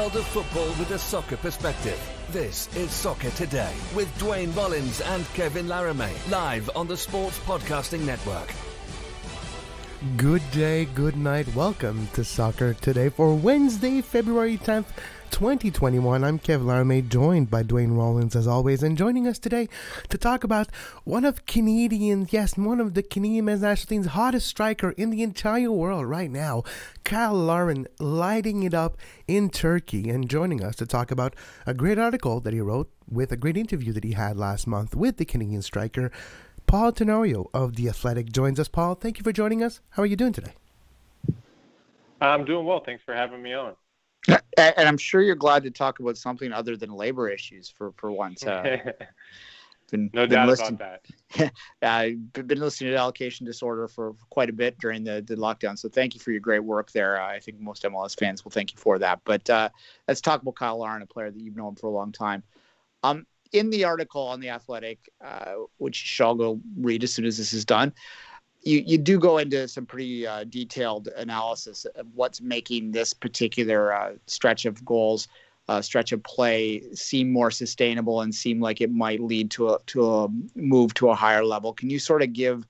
World of football with a soccer perspective. This is Soccer Today with Duane Rollins and Kevin Laramee, live on the Sports Podcasting Network. Good day, good night. Welcome to Soccer Today for Wednesday, February 10th, 2021. I'm Kev Laramee, joined by Duane Rollins as always, and joining us today to talk about one of Canadians, yes, one of the Canadian men's national team's hottest striker in the entire world right now, Cyle Larin, lighting it up in Turkey, and joining us to talk about a great article that he wrote with a great interview that he had last month with the Canadian striker. Paul Tenorio of The Athletic joins us. Paul, thank you for joining us. How are you doing today? I'm doing well. Thanks for having me on. And I'm sure you're glad to talk about something other than labor issues for for once. Uh, been, no been doubt listening, about that. I've been listening to allocation disorder for quite a bit during the, the lockdown. So thank you for your great work there. Uh, I think most MLS fans will thank you for that. But uh, let's talk about Cyle Larin, a player that you've known for a long time. Um, in the article on the Athletic, uh, which you shall go read as soon as this is done, you, you do go into some pretty uh, detailed analysis of what's making this particular uh, stretch of goals, uh, stretch of play seem more sustainable and seem like it might lead to a to a move to a higher level. Can you sort of give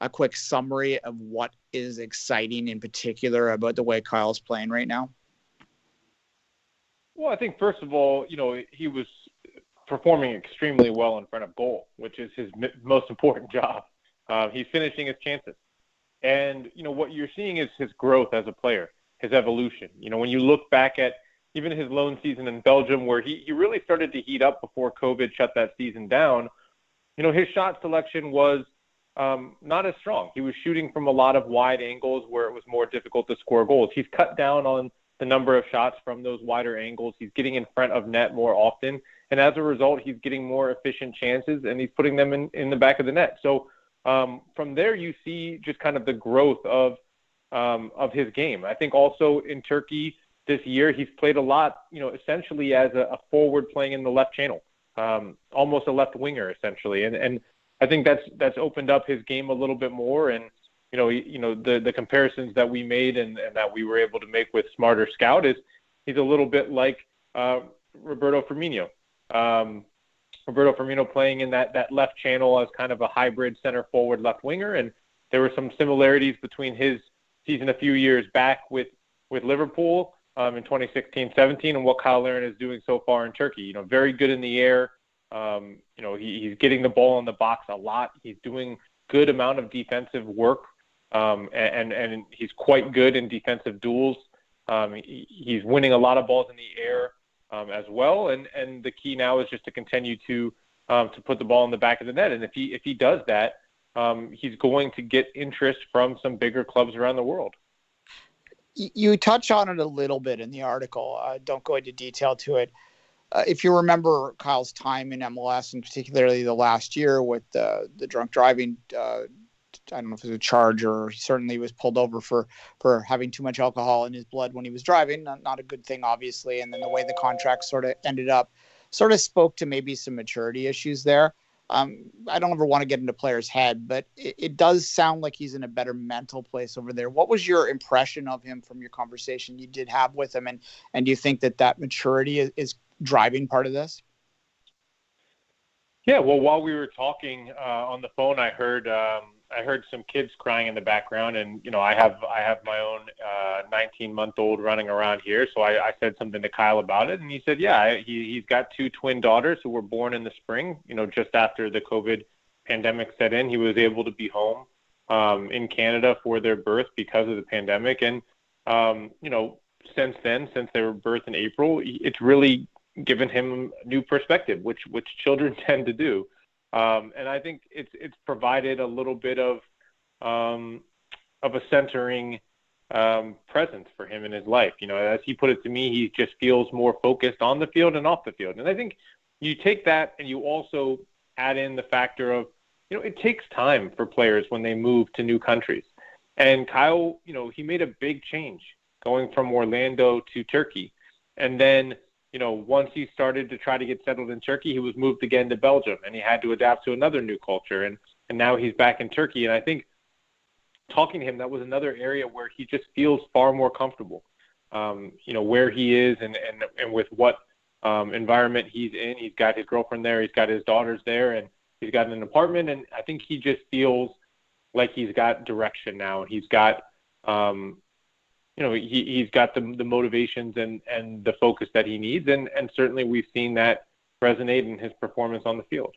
a quick summary of what is exciting in particular about the way Cyle's playing right now? Well, I think first of all, you know, he was performing extremely well in front of goal, which is his most important job. Uh, he's finishing his chances. And, you know, what you're seeing is his growth as a player, his evolution. You know, when you look back at even his lone season in Belgium, where he, he really started to heat up before COVID shut that season down, you know, his shot selection was um, not as strong. He was shooting from a lot of wide angles where it was more difficult to score goals. He's cut down on the number of shots from those wider angles. He's getting in front of net more often. And as a result, he's getting more efficient chances and he's putting them in, in the back of the net. So, um, from there, you see just kind of the growth of um, of his game. I think also in Turkey this year, he's played a lot, you know, essentially as a, forward playing in the left channel, um, almost a left winger essentially, and I think that's that's opened up his game a little bit more. And you know, you know the the comparisons that we made and, and that we were able to make with Smarter Scout is he's a little bit like uh, Roberto Firmino. Roberto Firmino playing in that that left channel as kind of a hybrid center forward left winger, and there were some similarities between his season a few years back with with Liverpool um, in 2016-17 and what Cyle Larin is doing so far in Turkey. You know, very good in the air. Um, you know, he, he's getting the ball in the box a lot. He's doing good amount of defensive work, um, and and he's quite good in defensive duels. Um, he, he's winning a lot of balls in the air um, as well. And and the key now is just to continue to um, to put the ball in the back of the net. And if he if he does that, um, he's going to get interest from some bigger clubs around the world. You touch on it a little bit in the article. Don't go into detail to it. Uh, if you remember Cyle's time in MLS, and particularly the last year with the the drunk driving uh, I don't know if it was a charge or he certainly was pulled over for for having too much alcohol in his blood when he was driving. Not, not a good thing, obviously. And then the way the contract sort of ended up sort of spoke to maybe some maturity issues there. Um, I don't ever want to get into players' head, but it, it, does sound like he's in a better mental place over there. What was your impression of him from your conversation you did have with him, and and do you think that that maturity is, is driving part of this? Yeah, well, while we were talking uh, on the phone, I heard um, I heard some kids crying in the background, and you know, I have I have my own 19 uh, month old running around here, so I, I said something to Cyle about it, and he said, yeah, he he's got two twin daughters who were born in the spring. You know, just after the COVID pandemic set in, he was able to be home um, in Canada for their birth because of the pandemic, and um, you know, since then, since they were in April, it's really given him new perspective, which which children tend to do. Um, and I think it's it's provided a little bit of um, of a centering um, presence for him in his life. You know, as he put it to me, he just feels more focused on the field and off the field. And I think you take that and you also add in the factor of you know it takes time for players when they move to new countries. And Cyle, you know, he made a big change going from Orlando to Turkey, and then you know, once he started to try to get settled in Turkey, he was moved again to Belgium, and he had to adapt to another new culture, and and now he's back in Turkey. And I think talking to him, that was another area where he just feels far more comfortable. um, you know, where he is and and and with what um, environment he's in. He's got his girlfriend there. He's got his daughters there, and he's got an apartment. And I think he just feels like he's got direction now. He's got, um, you know, he he's got the the motivations and and the focus that he needs. And and certainly we've seen that resonate in his performance on the field.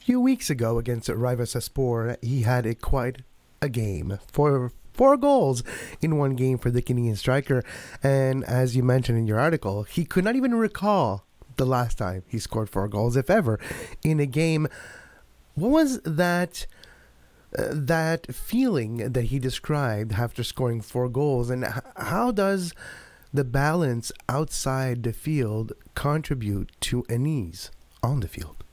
A few weeks ago against Rivasspor, he had a quite a game for four goals in one game for the Canadian striker. And as you mentioned in your article, he could not even recall the last time he scored four goals, if ever, in a game. What was that? That feeling that he described after scoring four goals, and how does the balance outside the field contribute to an ease on the field?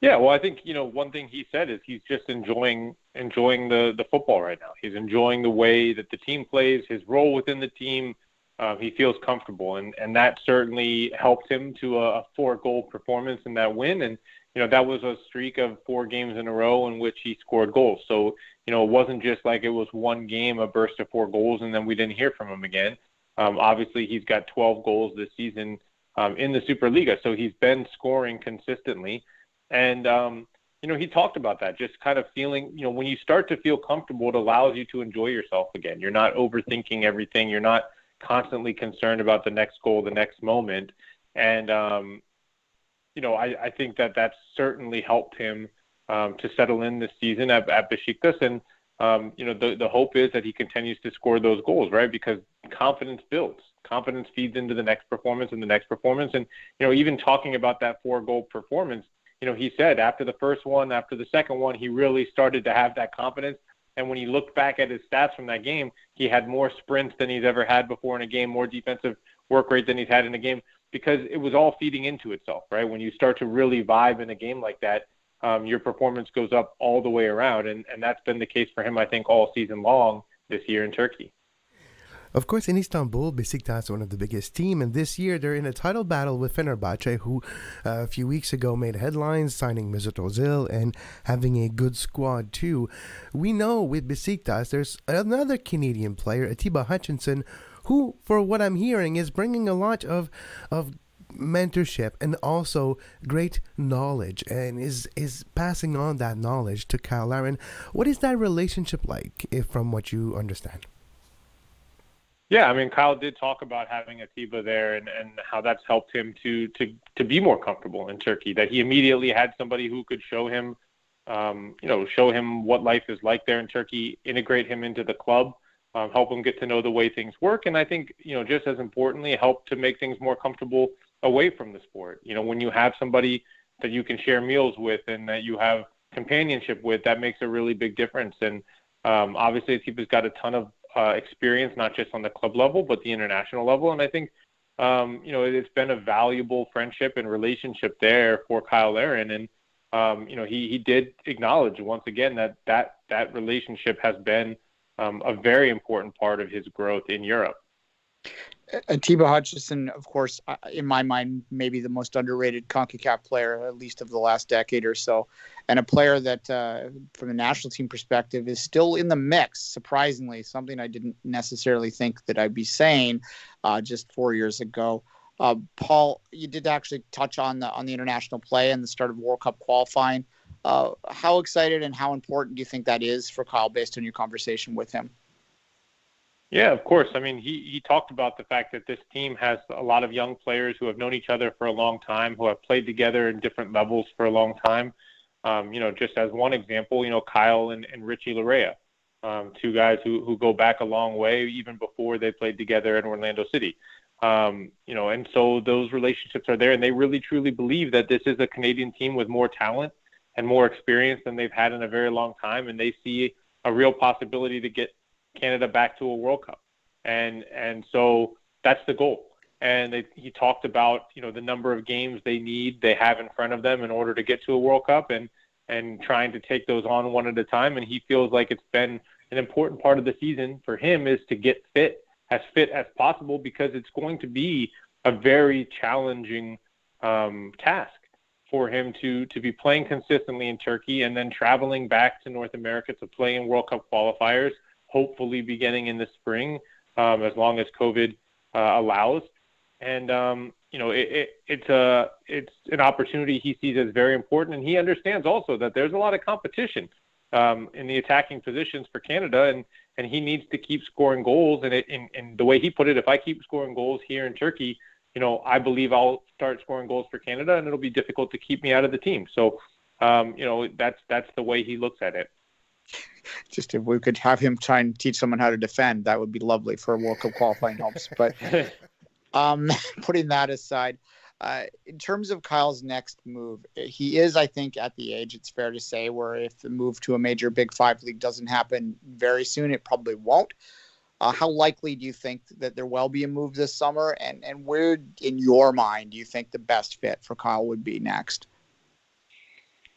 Yeah, well, I think you know one thing he said is he's just enjoying enjoying the the football right now. He's enjoying the way that the team plays, his role within the team. Uh, he feels comfortable, and and that certainly helped him to a, a four goal performance in that win. And you know that was a streak of four games in a row in which he scored goals. So you know it wasn't just like it was one game, a burst of four goals, and then we didn't hear from him again. Um, obviously, he's got 12 goals this season um, in the Superliga, so he's been scoring consistently. And um, you know, he talked about that, just kind of feeling, you know, when you start to feel comfortable, it allows you to enjoy yourself again. You're not overthinking everything. You're not constantly concerned about the next goal, the next moment. And um, you know, I, I think that that's certainly helped him um, to settle in this season at, at Besiktas. And um, you know, the the hope is that he continues to score those goals, right? Because confidence builds. Confidence feeds into the next performance and the next performance. And you know, even talking about that four goal performance, you know, he said after the first one, after the second one, he really started to have that confidence. And when he looked back at his stats from that game, he had more sprints than he's ever had before in a game, more defensive work rate than he's had in a game, because it was all feeding into itself, right? When you start to really vibe in a game like that, um, your performance goes up all the way around. And, and that's been the case for him, I think, all season long this year in Turkey. Of course, in Istanbul, Besiktas is one of the biggest team, and this year they're in a title battle with Fenerbahce, who uh, a few weeks ago made headlines signing Mesut Ozil and having a good squad too. We know with Besiktas there's another Canadian player, Atiba Hutchinson, who, for what I'm hearing, is bringing a lot of of mentorship and also great knowledge and is is passing on that knowledge to Cyle Larin. What is that relationship like, if from what you understand? Yeah, I mean, Cyle did talk about having Atiba there and, and how that's helped him to to to be more comfortable in Turkey. That he immediately had somebody who could show him, um, you know, show him what life is like there in Turkey, integrate him into the club, um, help them get to know the way things work, and I think you know, just as importantly, help to make things more comfortable away from the sport. You know, when you have somebody that you can share meals with and that you have companionship with, that makes a really big difference. And um, obviously, Atiba's got a ton of uh, experience, not just on the club level, but the international level. And I think, um, you know, it's been a valuable friendship and relationship there for Cyle Larin. And, um, you know, he, he did acknowledge once again that that, that relationship has been um, a very important part of his growth in Europe. Atiba Hutchinson, of course, in my mind, maybe the most underrated CONCACAF player, at least of the last decade or so, and a player that, uh, from a national team perspective, is still in the mix. Surprisingly, something I didn't necessarily think that I'd be saying uh, just four years ago. Uh, Paul, you did actually touch on the on the international play and the start of World Cup qualifying. Uh, how excited and how important do you think that is for Cyle based on your conversation with him? Yeah, of course. I mean, he, he talked about the fact that this team has a lot of young players who have known each other for a long time, who have played together in different levels for a long time. Um, you know, just as one example, you know, Cyle and, and Richie Laryea, um, two guys who, who go back a long way, even before they played together in Orlando City. Um, you know, and so those relationships are there, and they really truly believe that this is a Canadian team with more talent and more experience than they've had in a very long time, and they see a real possibility to get Canada back to a World Cup, and and so that's the goal. And they, he talked about you know the number of games they need they have in front of them in order to get to a World Cup, and and trying to take those on one at a time. And he feels like it's been an important part of the season for him is to get fit as fit as possible because it's going to be a very challenging um, task for him to to be playing consistently in Turkey and then traveling back to North America to play in World Cup qualifiers hopefully beginning in the spring um, as long as COVID uh, allows. And um, you know, it, it, it's a it's an opportunity he sees as very important, and he understands also that there's a lot of competition um, in the attacking positions for Canada, and and he needs to keep scoring goals. And it, in, in the way he put it, if I keep scoring goals here in Turkey, you know, I believe I'll start scoring goals for Canada, and it'll be difficult to keep me out of the team. So, um, you know, that's that's the way he looks at it. Just if we could have him try and teach someone how to defend, that would be lovely for a World Cup qualifying hopes. But um, putting that aside, uh, in terms of Cyle's next move, he is, I think, at the age it's fair to say where if the move to a major Big Five league doesn't happen very soon, it probably won't. Uh, how likely do you think that there will be a move this summer, and and where in your mind do you think the best fit for Cyle would be next?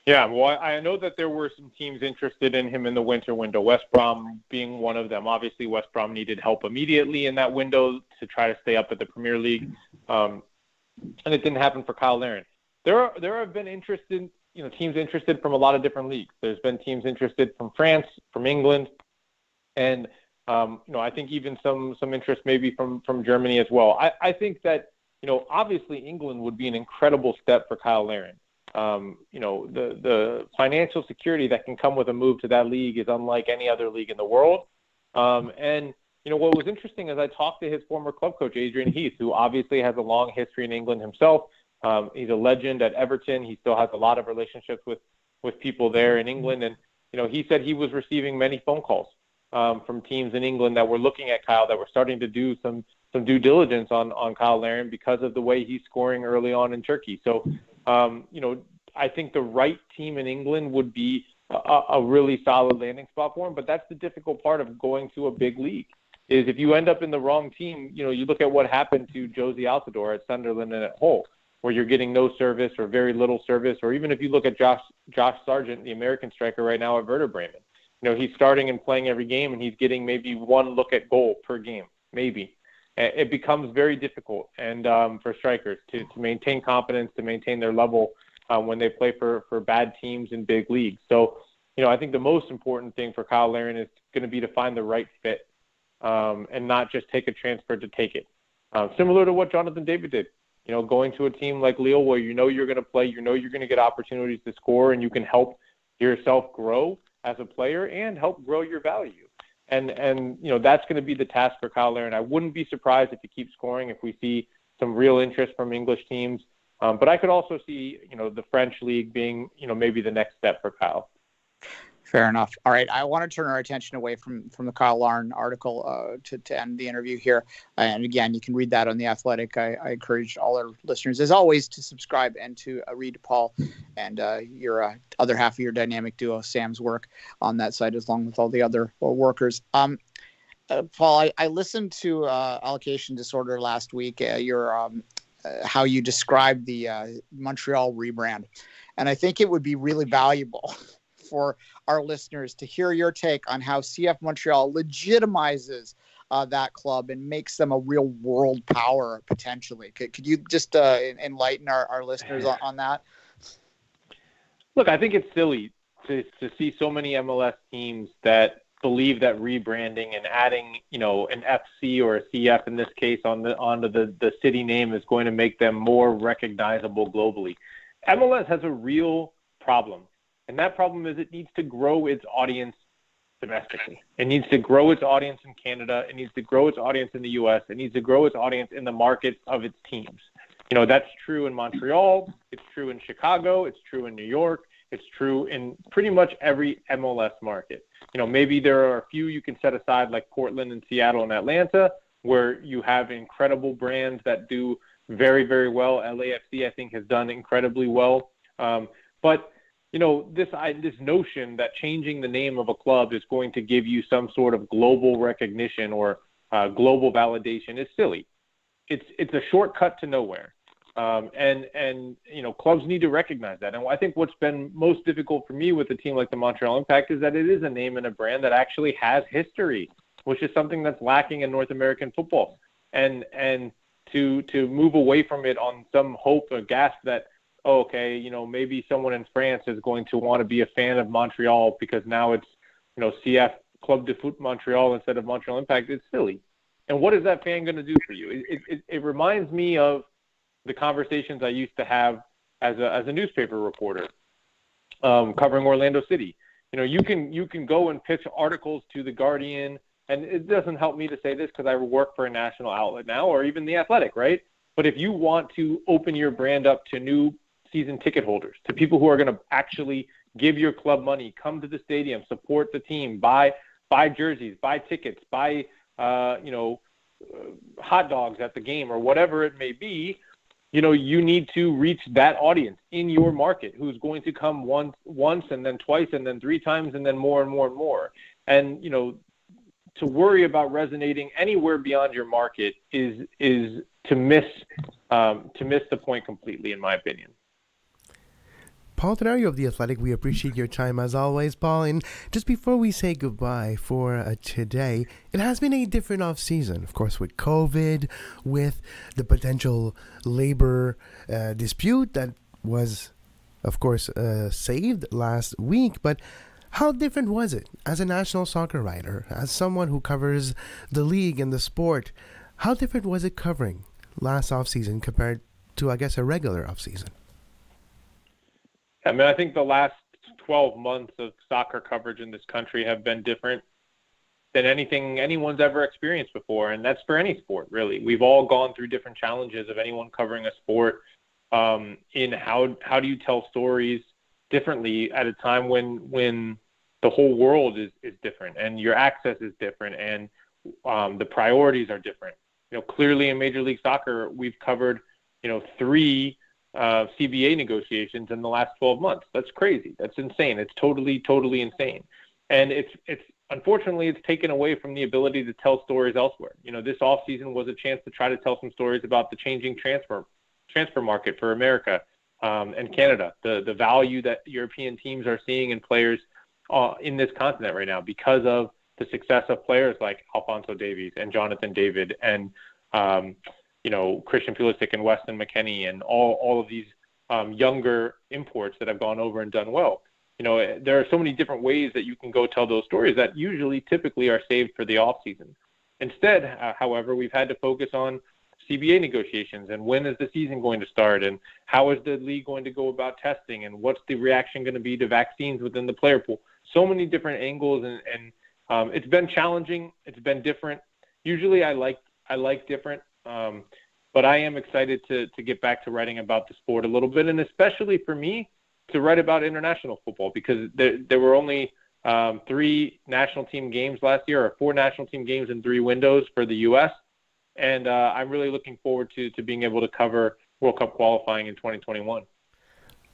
Yeah, well, I know that there were some teams interested in him in the winter window, West Brom being one of them. Obviously, West Brom needed help immediately in that window to try to stay up at the Premier League, um, and it didn't happen for Cyle Larin. There are there have been interested, you know, teams interested from a lot of different leagues. There's been teams interested from France, from England, and um, you know, I think even some some interest maybe from from Germany as well. I, I think that you know, obviously England would be an incredible step for Cyle Larin um, you know, the the financial security that can come with a move to that league is unlike any other league in the world. Um, and you know, what was interesting is I talked to his former club coach Adrian Heath, who obviously has a long history in England himself. Um, he's a legend at Everton. He still has a lot of relationships with with people there in England, and you know, he said he was receiving many phone calls um, from teams in England that were looking at Cyle, that were starting to do some some due diligence on on Cyle Larin because of the way he's scoring early on in Turkey. So um, you know, I think the right team in England would be a, a really solid landing spot for him. But that's the difficult part of going to a big league is if you end up in the wrong team, you know, you look at what happened to Jozy Altidore at Sunderland and at Hull, where you're getting no service or very little service, or even if you look at Josh Josh Sargent, the American striker right now at Werder Bremen, you know, he's starting and playing every game and he's getting maybe one look at goal per game, maybe it becomes very difficult and um, for strikers to, to maintain confidence, to maintain their level uh, when they play for, for bad teams in big leagues. So, you know, I think the most important thing for Cyle Larin is going to be to find the right fit um, and not just take a transfer to take it. Um, similar to what Jonathan David did, you know, going to a team like Lille where you know you're going to play, you know you're going to get opportunities to score, and you can help yourself grow as a player and help grow your value and and you know that's going to be the task for Cyle Larin. I wouldn't be surprised if he keeps scoring if we see some real interest from English teams. Um, but I could also see you know the French league being you know maybe the next step for Cyle. Fair enough. All right, I want to turn our attention away from from the Cyle Larin article uh, to to end the interview here. And again, you can read that on the Athletic. I, I encourage all our listeners, as always, to subscribe and to uh, read Paul and uh, your uh, other half of your dynamic duo, Sam's work on that site, long with all the other uh, workers. Um, uh, Paul, I, I, listened to Allocation Disorder last week. your um, how you described the Montreal rebrand, and I think it would be really valuable for our listeners to hear your take on how CF Montreal legitimizes uh, that club and makes them a real world power potentially. Could, could you just uh, enlighten our, our listeners on, on, that? Look, I think it's silly to, to see so many MLS teams that believe that rebranding and adding, you know, an FC or a CF in this case on the onto the, the city name is going to make them more recognizable globally. MLS has a real problem and that problem is it needs to grow its audience domestically. It needs to grow its audience in Canada. It needs to grow its audience in the U.S. It needs to grow its audience in the markets of its teams. You know, that's true in Montreal. It's true in Chicago. It's true in New York. It's true in pretty much every MLS market. You know, maybe there are a few you can set aside like Portland and Seattle and Atlanta where you have incredible brands that do very, very well. LAFC, I think, has done incredibly well. Um, but you know this I, this notion that changing the name of a club is going to give you some sort of global recognition or uh, global validation is silly. It's it's a shortcut to nowhere, um, and and you know clubs need to recognize that. And I think what's been most difficult for me with a team like the Montreal Impact is that it is a name and a brand that actually has history, which is something that's lacking in North American football. And and to to move away from it on some hope or gasp that oh, okay, you know, maybe someone in France is going to want to be a fan of Montreal because now it's, you know, CF Club de Foot Montreal instead of Montreal Impact. It's silly. And what is that fan going to do for you? It, it, it reminds me of the conversations I used to have as a, as a newspaper reporter um, covering Orlando City. You know, you can you can go and pitch articles to the Guardian, and it doesn't help me to say this because I work for a national outlet now, or even the Athletic, right? But if you want to open your brand up to new season ticket holders, to people who are going to actually give your club money, come to the stadium, support the team, buy buy jerseys, buy tickets, buy uh, you know uh, hot dogs at the game or whatever it may be, you know you need to reach that audience in your market who's going to come once once and then twice and then three times and then more and more and more. And you know to worry about resonating anywhere beyond your market is is to miss um, to miss the point completely in my opinion Paul Tenorio of The Athletic, we appreciate your time as always, Paul. And just before we say goodbye for uh, today, it has been a different off season, of course, with COVID, with the potential labor uh, dispute that was, of course, uh, saved last week. But how different was it as a national soccer writer, as someone who covers the league and the sport? How different was it covering last off season compared to, I guess, a regular off season? I mean, I think the last 12 months of soccer coverage in this country have been different than anything anyone's ever experienced before, and that's for any sport, really. We've all gone through different challenges of anyone covering a sport um, in how how do you tell stories differently at a time when when the whole world is is different and your access is different and um, the priorities are different. You know, clearly in Major League Soccer, we've covered you know three uh, CBA negotiations in the last 12 months. That's crazy. That's insane. It's totally, totally insane. And it's it's unfortunately it's taken away from the ability to tell stories elsewhere. You know, this off season was a chance to try to tell some stories about the changing transfer transfer market for America um, and Canada, the the value that European teams are seeing in players uh, in this continent right now because of the success of players like Alphonso Davies and Jonathan David and um, you know Christian Pulisic and Weston McKennie and all all of these um, younger imports that have gone over and done well. You know, there are so many different ways that you can go tell those stories that usually typically are saved for the off season. Instead, uh, however, we've had to focus on CBA negotiations and when is the season going to start and how is the league going to go about testing and what's the reaction going to be to vaccines within the player pool. So many different angles and, and um, it's been challenging. It's been different. Usually, I like I like different. Um, but I am excited to to get back to writing about the sport a little bit, and especially for me to write about international football because there there were only um, three national team games last year, or four national team games in three windows for the U.S. And uh, I'm really looking forward to to being able to cover World Cup qualifying in 2021.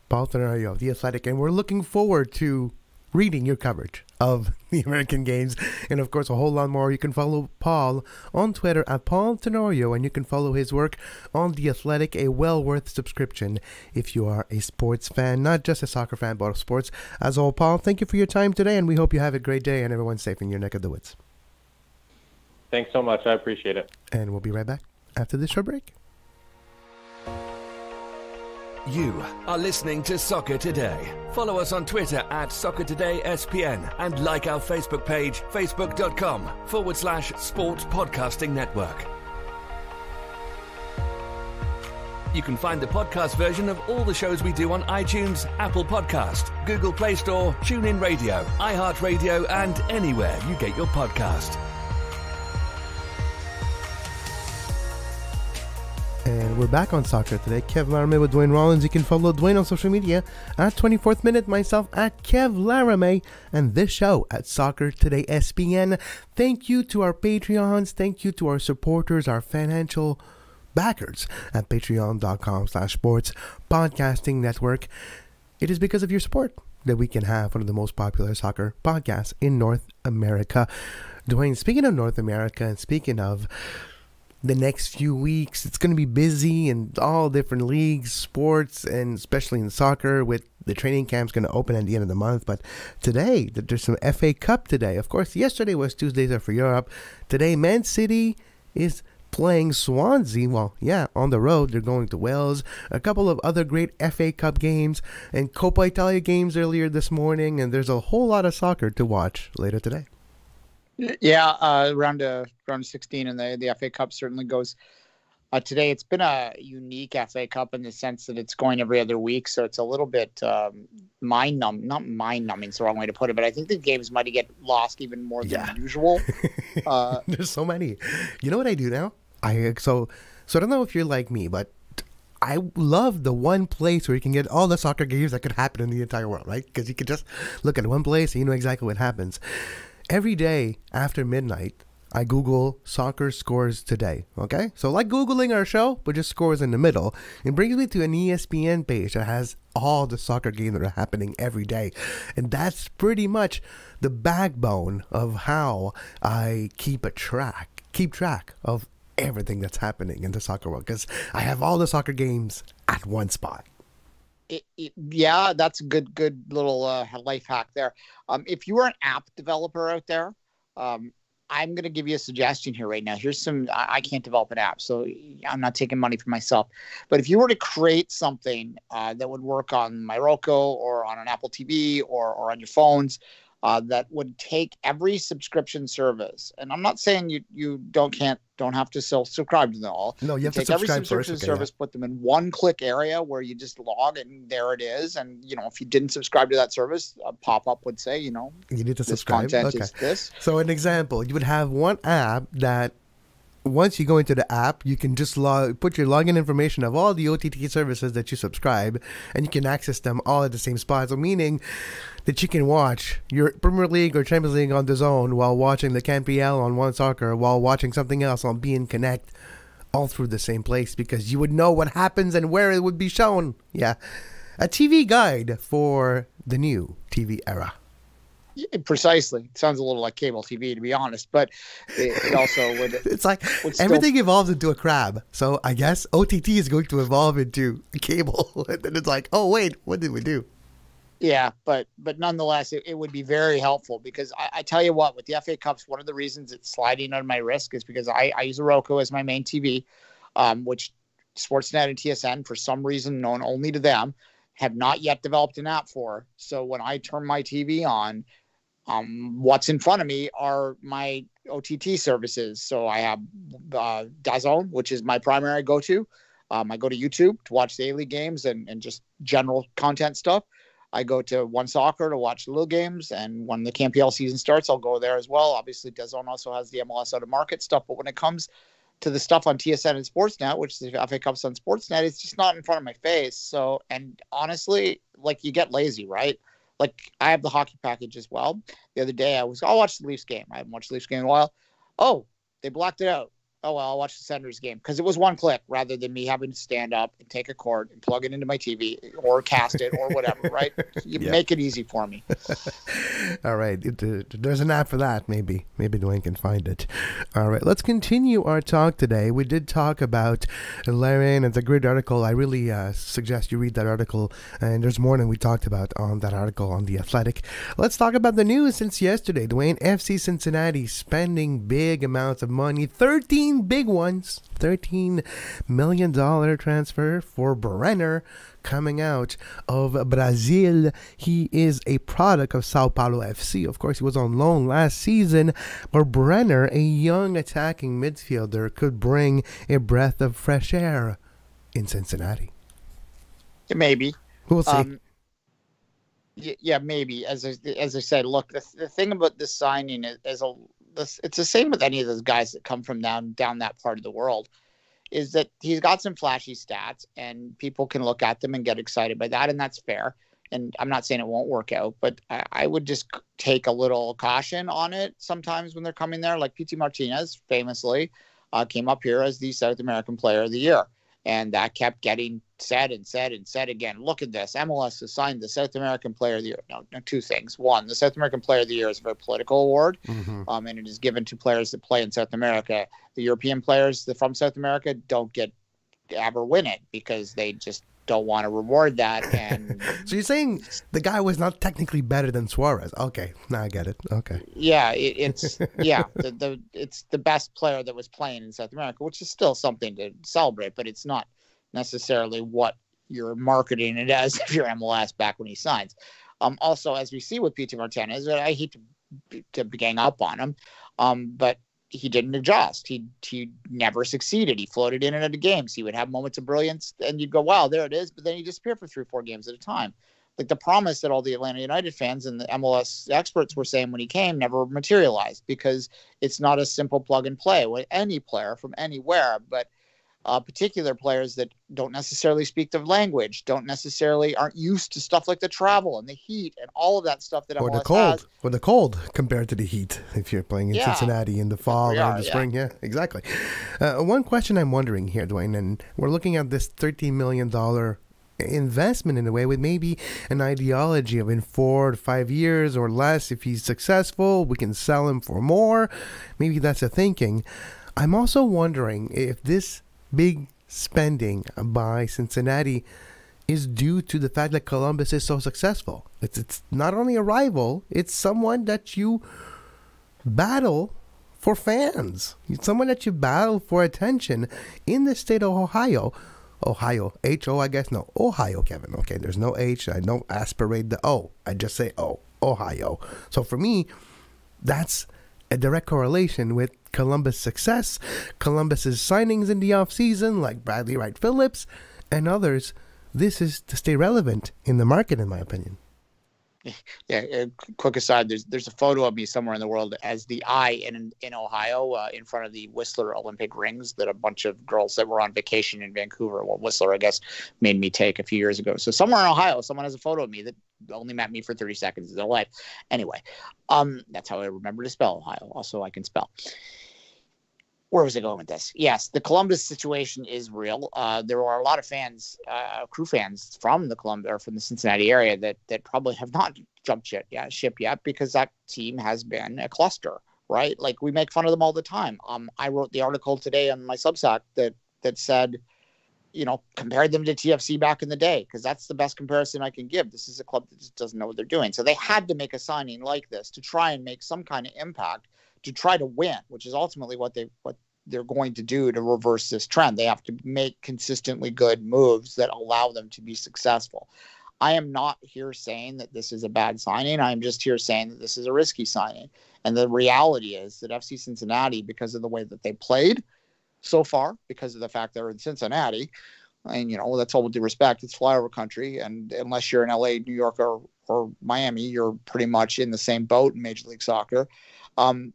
Paul Tenorio, The Athletic, and we're looking forward to reading your coverage of the American Games. And of course, a whole lot more. You can follow Paul on Twitter at Paul Tenorio, and you can follow his work on The Athletic, a well worth subscription if you are a sports fan, not just a soccer fan, but of sports as all. Paul, thank you for your time today, and we hope you have a great day and everyone's safe in your neck of the woods. Thanks so much. I appreciate it. And we'll be right back after this short break. You are listening to Soccer Today. Follow us on Twitter at Soccer Today SPN and like our Facebook page, facebook.com forward slash sports podcasting network. You can find the podcast version of all the shows we do on iTunes, Apple Podcast, Google Play Store, TuneIn Radio, iHeartRadio, and anywhere you get your podcast. And we're back on soccer today. Kev Laramee with Duane Rollins. You can follow Duane on social media at 24th Minute, myself at Kev Laramee, and this show at Soccer Today SPN. Thank you to our Patreons. Thank you to our supporters, our financial backers at patreon.com slash sports podcasting network. It is because of your support that we can have one of the most popular soccer podcasts in North America. Duane, speaking of North America and speaking of the next few weeks. It's going to be busy in all different leagues, sports, and especially in soccer with the training camp's going to open at the end of the month. But today, there's some FA Cup today. Of course, yesterday was Tuesdays are for Europe. Today, Man City is playing Swansea. Well, yeah, on the road. They're going to Wales. A couple of other great FA Cup games and Coppa Italia games earlier this morning. And there's a whole lot of soccer to watch later today. Yeah, uh, round to round 16 and the the FA Cup certainly goes uh, today. It's been a unique FA Cup in the sense that it's going every other week, so it's a little bit um, mind numb. Not mind numbing, is the wrong way to put it, but I think the games might get lost even more Yeah. than usual. Uh, There's so many. You know what I do now? I so so I don't know if you're like me, but I love the one place where you can get all the soccer games that could happen in the entire world, right? Because you can just look at one place and you know exactly what happens. Every day after midnight, I Google soccer scores today. Okay, so like googling our show, but just scores in the middle. It brings me to an ESPN page that has all the soccer games that are happening every day, and that's pretty much the backbone of how I keep a track, keep track of everything that's happening in the soccer world because I have all the soccer games at one spot. It, yeah, that's a good, good little uh, life hack there. Um, if you are an app developer out there, um, I'm going to give you a suggestion here right now. Here's some. I, I can't develop an app, so I'm not taking money for myself. But if you were to create something uh, that would work on my Roku or on an Apple TV or or on your phones, uh, that would take every subscription service, and I'm not saying you you don't can't don't have to still subscribe to them all. No, you have to take every subscription Okay, yeah. service, put them in one click area where you just log and there it is. And you know, if you didn't subscribe to that service, a pop up would say, you know, You need to this subscribe. content Okay. is this. So an example, you would have one app that once you go into the app, you can just log put your login information of all the OTT services that you subscribe, and you can access them all at the same spot. So meaning that you can watch your Premier League or Champions League on DAZN while watching the CanPL on One Soccer, while watching something else on Bein Connect, all through the same place because you would know what happens and where it would be shown. Yeah, a TV guide for the new TV era. Yeah, precisely. It sounds a little like cable TV, to be honest, but it, it also would. It's like Would still- everything evolves into a crab. So I guess OTT is going to evolve into cable. and then it's like, oh wait, what did we do? Yeah, but but nonetheless, it, it would be very helpful because I, I tell you what, with the FA Cups, one of the reasons it's sliding on my risk is because I, I use a Roku as my main TV, um, which Sportsnet and TSN, for some reason known only to them, have not yet developed an app for. So when I turn my TV on, um, what's in front of me are my OTT services. So I have uh, DAZN, which is my primary go-to. Um, I go to YouTube to watch daily games and, and just general content stuff. I go to One Soccer to watch the little games, and when the CanPL season starts, I'll go there as well. Obviously, DAZN also has the MLS out of market stuff, but when it comes to the stuff on TSN and Sportsnet, which is the FA Cups on Sportsnet, it's just not in front of my face. So, and honestly, like you get lazy, right? Like I have the hockey package as well. The other day, I was I'll watch the Leafs game. I haven't watched the Leafs game in a while. Oh, they blocked it out. Oh well, I'll watch the Senators game because it was one click rather than me having to stand up and take a cord and plug it into my TV or cast it or whatever. right? You Yeah. make it easy for me. All right, uh, there's an app for that. Maybe, maybe Duane can find it. All right, let's continue our talk today. We did talk about Larin. It's a great article. I really uh, suggest you read that article. And there's more than we talked about on that article on the Athletic. Let's talk about the news since yesterday. Duane, FC Cincinnati spending big amounts of money, 13 big ones, 13 million dollar transfer for Brenner coming out of Brazil. He is a product of Sao Paulo FC. Of course, he was on loan last season, but Brenner, a young attacking midfielder, could bring a breath of fresh air in Cincinnati. Maybe. We'll see. Um, yeah, maybe. As I, as I said, look, the, the thing about this signing is, is a this, it's the same with any of those guys that come from down down that part of the world. Is that he's got some flashy stats and people can look at them and get excited by that, and that's fair. And I'm not saying it won't work out, but I, I would just take a little caution on it sometimes when they're coming there. Like Pity Martinez famously uh, came up here as the South American Player of the Year and that kept getting said and said and said again. Look at this. MLS assigned the South American Player of the Year. No, no, two things. One, the South American Player of the Year is a very political award, Mhm. um, and it is given to players that play in South America. The European players from South America don't get ever win it because they just don't want to reward that. And So you're saying the guy was not technically better than Suarez? Okay, now I get it. Okay. yeah, it, it's yeah, the, the it's the best player that was playing in South America, which is still something to celebrate, but it's not necessarily what you're marketing it as if you're MLS back when he signs. Um, also, as we see with Pity Martinez, I hate to to gang up on him. Um, but he didn't adjust. He he never succeeded. He floated in and out of games. He would have moments of brilliance, and you'd go, "Wow, there it is!" But then he disappeared for three four games at a time. Like the promise that all the Atlanta United fans and the MLS experts were saying when he came never materialized because it's not a simple plug and play with any player from anywhere. But uh, particular players that don't necessarily speak the language, don't necessarily aren't used to stuff like the travel and the heat and all of that stuff that or MLS the cold, has. or the cold compared to the heat. If you're playing in Yeah. Cincinnati in the fall or are, the yeah. spring, yeah, exactly. Uh, one question I'm wondering here, Duane, and we're looking at this 13 million dollar investment in a way with maybe an ideology of in four to five years or less if he's successful we can sell him for more maybe that's a thinking i'm also wondering if this big spending by cincinnati is due to the fact that columbus is so successful it's, it's not only a rival it's someone that you battle for fans it's someone that you battle for attention in the state of ohio Ohio. H O, I guess. No, Ohio, Kevin. Okay, there's no H. I don't aspirate the O. I just say O. Ohio. So for me, that's a direct correlation with Columbus' success, Columbus's signings in the offseason, like Bradley Wright Phillips and others. This is to stay relevant in the market, in my opinion. Yeah, uh, quick aside. There's there's a photo of me somewhere in the world as the eye in in Ohio, uh, in front of the Whistler Olympic rings that a bunch of girls that were on vacation in Vancouver, well, Whistler, I guess, made me take a few years ago. So somewhere in Ohio, someone has a photo of me that only met me for 30 seconds of their life. Anyway, um, that's how I remember to spell Ohio. Also, I can spell. Where was I going with this? Yes, the Columbus situation is real. Uh, there are a lot of fans, uh, crew fans from the Columbus or from the Cincinnati area that that probably have not jumped ship yet, ship yet because that team has been a cluster, right? Like we make fun of them all the time. Um, I wrote the article today on my Substack that that said, you know, compared them to TFC back in the day because that's the best comparison I can give. This is a club that just doesn't know what they're doing, so they had to make a signing like this to try and make some kind of impact to try to win, which is ultimately what they what they're going to do to reverse this trend. They have to make consistently good moves that allow them to be successful. I am not here saying that this is a bad signing. I'm just here saying that this is a risky signing. And the reality is that FC Cincinnati, because of the way that they played so far, because of the fact they're in Cincinnati, and you know that's all with due respect, it's flyover country, and unless you're in LA, New York, or or Miami, you're pretty much in the same boat in Major League Soccer. Um,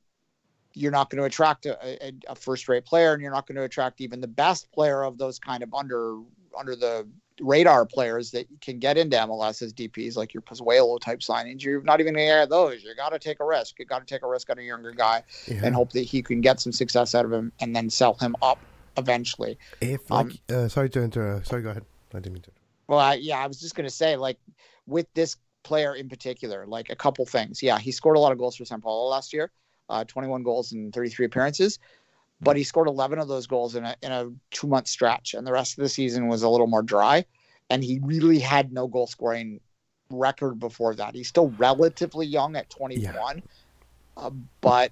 you're not going to attract a, a, a first-rate player, and you're not going to attract even the best player of those kind of under under the radar players that can get into MLS as DPs, like your Pozuelo type signings. You're not even going to get those. You got to take a risk. You got to take a risk on a younger guy Yeah. and hope that he can get some success out of him, and then sell him up eventually. If like, Um, uh, sorry to interrupt. Sorry, go ahead. I didn't mean to. Well, I, yeah, I was just going to say, like, with this player in particular, like a couple things. Yeah, he scored a lot of goals for San Paulo last year, uh, 21 goals in 33 appearances, but he scored 11 of those goals in a in a two month stretch, and the rest of the season was a little more dry. And he really had no goal scoring record before that. He's still relatively young at 21, uh, but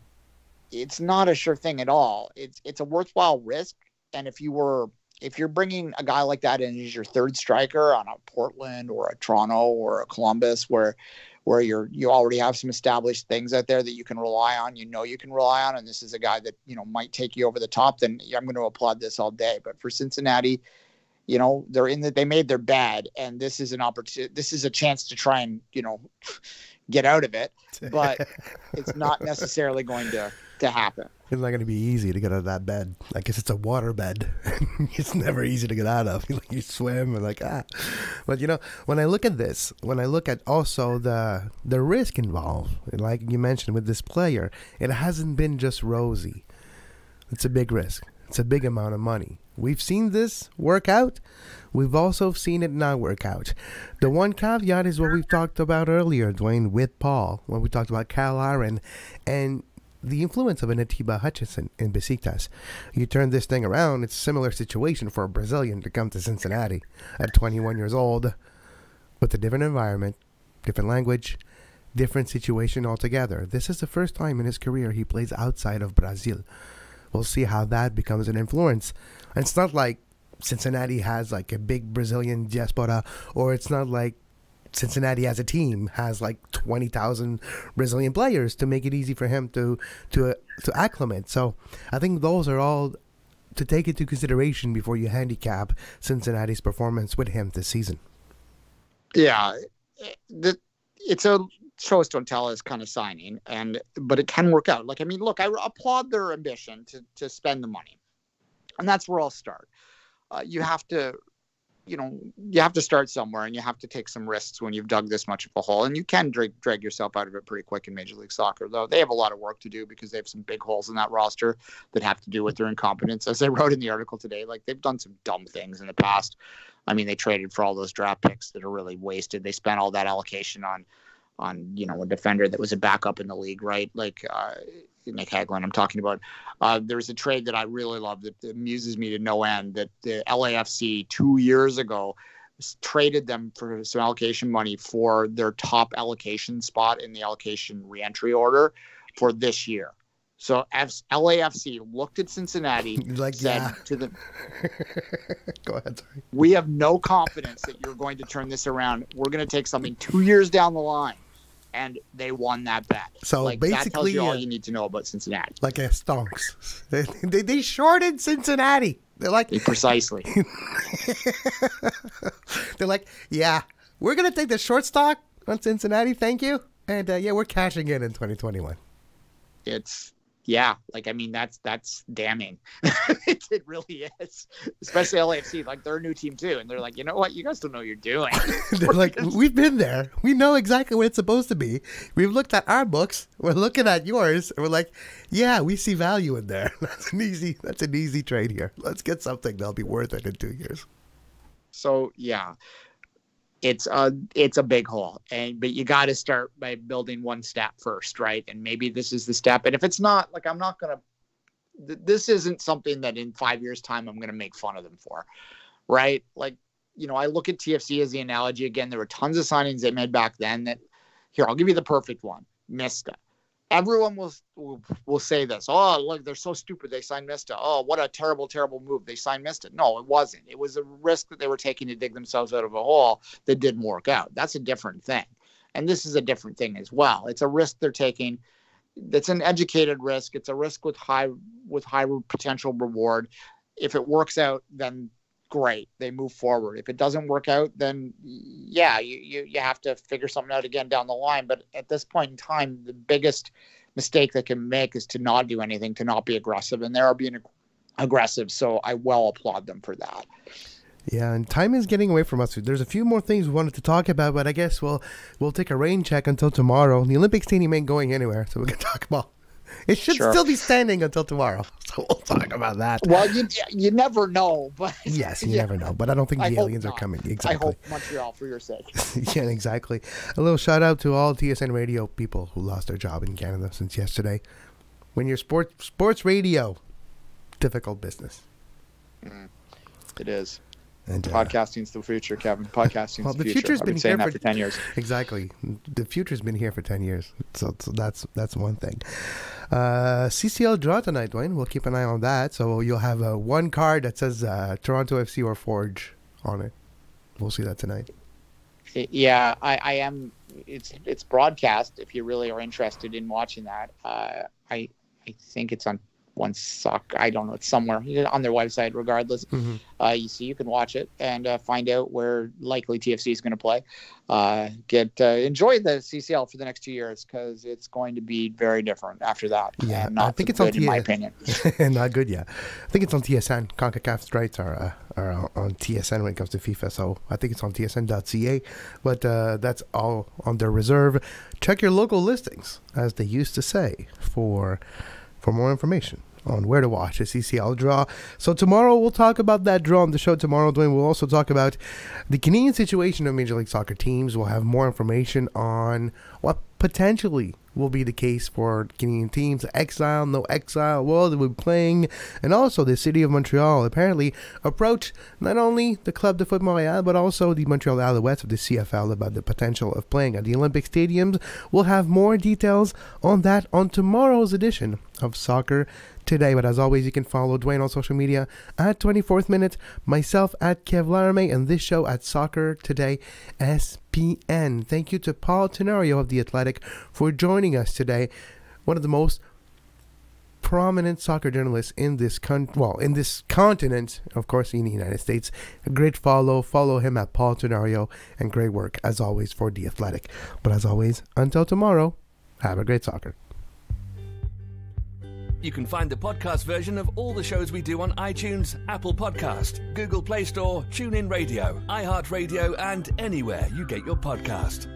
it's not a sure thing at all. It's it's a worthwhile risk, and if you were if you're bringing a guy like that in as your third striker on a Portland or a Toronto or a Columbus, where where you're you already have some established things out there that you can rely on, you know you can rely on, and this is a guy that you know might take you over the top, then I'm going to applaud this all day. But for Cincinnati, you know they're in that they made their bed, and this is an opportunity. This is a chance to try and you know get out of it, but it's not necessarily going to to happen. It's not going to be easy to get out of that bed. I guess it's a water bed. it's never easy to get out of. You swim and like ah. But you know, when I look at this, when I look at also the the risk involved, like you mentioned with this player, it hasn't been just rosy. It's a big risk. It's a big amount of money. We've seen this work out. We've also seen it not work out. The one caveat is what we've talked about earlier, Duane, with Paul, when we talked about Cyle Larin and the influence of an Atiba Hutchinson in Besiktas. You turn this thing around, it's a similar situation for a Brazilian to come to Cincinnati at 21 years old with a different environment, different language, different situation altogether. This is the first time in his career he plays outside of Brazil. We'll see how that becomes an influence. And it's not like Cincinnati has like a big Brazilian diaspora, or it's not like Cincinnati as a team has like 20,000 Brazilian players to make it easy for him to to to acclimate. So I think those are all to take into consideration before you handicap Cincinnati's performance with him this season. Yeah, the, it's a show us don't tell us kind of signing, and but it can work out. Like I mean, look, I applaud their ambition to to spend the money, and that's where I'll start. Uh, you have to you know you have to start somewhere and you have to take some risks when you've dug this much of a hole. And you can drag, drag yourself out of it pretty quick in major league soccer though. They have a lot of work to do because they have some big holes in that roster that have to do with their incompetence. As i wrote in the article today like they've done some dumb things in the past. I mean they traded for all those draft picks that are really wasted. They spent all that allocation on on you know a defender that was a backup in the league right? Like uh, Nick Hagglund I'm talking about. Uh, there's a trade that I really love that, amuses me to no end that the LAFC two years ago traded them for some allocation money for their top allocation spot in the allocation reentry order for this year. So as LAFC looked at Cincinnati, like said yeah. to them, Go ahead, sorry. "We have no confidence that you're going to turn this around. We're going to take something two years down the line." And they won that bet. So like, basically, that tells you all uh, you need to know about Cincinnati. Like a stonks. They, they, they shorted Cincinnati. They're like, Precisely. they're like, yeah, we're gonna take the short stock on Cincinnati. Thank you, and uh, yeah, we're cashing in in 2021. it's yeah, like I mean that's that's damning. it, it really is, especially LAFC. Like they're a new team too, and they're like, you know what, you guys don't know what you're doing. They're like, we've been there. We know exactly what it's supposed to be. We've looked at our books. We're looking at yours, and we're like, yeah, we see value in there. That's an easy. That's an easy trade here. Let's get something that'll be worth it in two years. so yeah, it's a it's a big hole, and but you got to start by building one step first, right? And maybe this is the step. And if it's not, like I'm not gonna. th- This isn't something that in five years' time I'm gonna make fun of them for, right? Like you know, I look at TFC as the analogy again. There were tons of signings they made back then that. Here, I'll give you the perfect one. Mista. Everyone will, will say this. Oh, look, they're so stupid. They signed Mista. Oh, what a terrible, terrible move. They signed Mista. No, it wasn't. It was a risk that they were taking to dig themselves out of a hole that didn't work out. That's a different thing. And this is a different thing as well. It's a risk they're taking. That's an educated risk. It's a risk with high with high potential reward. If it works out, then great. They move forward. If it doesn't work out, then yeah, you, you you have to figure something out again down the line. But at this point in time, the biggest mistake they can make is to not do anything, to not be aggressive, and they are being ag- aggressive. So I well applaud them for that. Yeah, and time is getting away from us. There's a few more things we wanted to talk about, but I guess we'll we'll take a rain check until tomorrow. The Olympic Stadium ain't going anywhere, so we can talk about. It should Sure. still be standing until tomorrow, so we'll talk about that. Well, you you never know, but Yes, you Yeah. never know, but I don't think the hope aliens are coming. I Exactly. hope Montreal for your sake. yeah, exactly. A little shout out to all TSN radio people who lost their job in Canada since yesterday. When you're sport sports radio, difficult business. It is. And uh, Podcasting's the future, Kevin. Podcasting's Well, the, the future. future's I've been been saying here that for- for ten years. Exactly. The future's been here for 10 years. So, so that's that's one thing. Uh, CCL draw tonight, Duane. We'll keep an eye on that. So you'll have uh, one card that says uh, Toronto FC or Forge on it. We'll see that tonight. Yeah, I, I am. It's it's broadcast. If you really are interested in watching that, uh, I I think it's on OneSoccer. I don't know. It's somewhere on their website. Regardless, Mhm. uh, you see, you can watch it and uh, find out where likely TFC is going to play. Uh, get uh, enjoy the CCL for the next two years because it's going to be very different after that. Yeah, and I think it's on good, in my opinion. Not good yet. I think it's on TSN. CONCACAF strikes are, uh, are on- on TSN when it comes to FIFA. So I think it's on TSN.ca. But uh, that's all on their reserve. Check your local listings, as they used to say, for for more information on where to watch a CCL draw. So tomorrow we'll talk about that draw on the show tomorrow, Duane. We'll also talk about the Canadian situation of Major League Soccer teams. We'll have more information on what potentially will be the case for Canadian teams. Exile, no exile, well, they will be playing. And also the city of Montreal apparently approached not only the Club de Foot Montréal, but also the Montreal Alouettes of the CFL about the potential of playing at the Olympic stadiums. We'll have more details on that on tomorrow's edition of Soccer Today. But as always, you can follow Duane on social media at 24th Minute, myself at Kev Laramee, and this show at Soccer Today SPN. Thank you to Paul Tenorio of The Athletic for joining us today. One of the most prominent soccer journalists in this con- well in this continent, of course, in the United States. A great follow. Follow him at Paul Tenorio, and great work as always for the Athletic. But as always, until tomorrow, have a great soccer. You can find the podcast version of all the shows we do on iTunes, Apple Podcast, Google Play Store, TuneIn Radio, iHeartRadio, and anywhere you get your podcast.